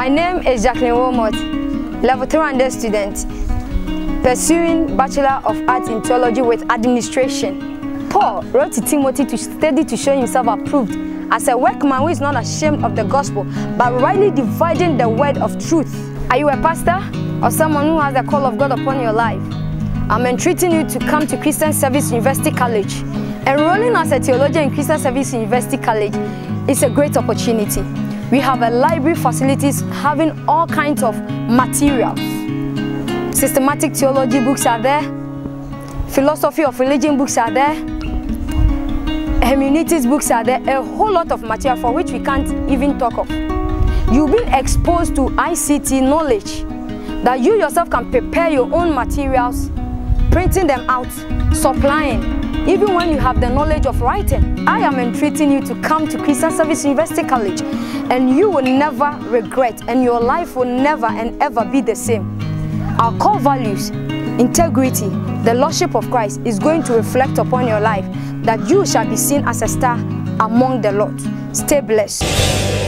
My name is Jacqueline Wilmot, level 300 student, pursuing Bachelor of Arts in Theology with Administration. Paul wrote to Timothy to study to show himself approved as a workman who is not ashamed of the gospel, but rightly dividing the word of truth. Are you a pastor or someone who has the call of God upon your life? I'm entreating you to come to Christian Service University College. Enrolling as a theologian in Christian Service University College is a great opportunity. We have a library facilities having all kinds of materials. Systematic theology books are there, philosophy of religion books are there, hermeneutics books are there, a whole lot of material for which we can't even talk of. You've been exposed to ICT knowledge that you yourself can prepare your own materials, printing them out, supplying, even when you have the knowledge of writing. I am entreating you to come to Christian Service University College and you will never regret and your life will never and ever be the same. Our core values, integrity, the Lordship of Christ is going to reflect upon your life that you shall be seen as a star among the Lord. Stay blessed.